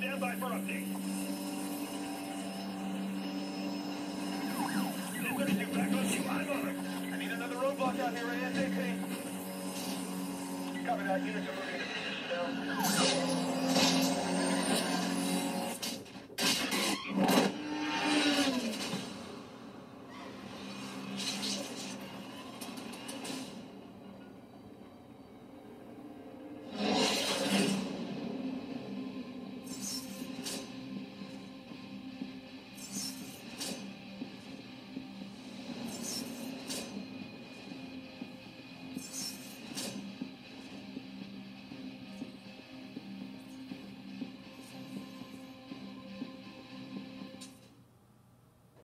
Stand by for update. 1032 back on you. I'm on it. I need another roadblock out here ASAP. Copy that. Units are moving into position now.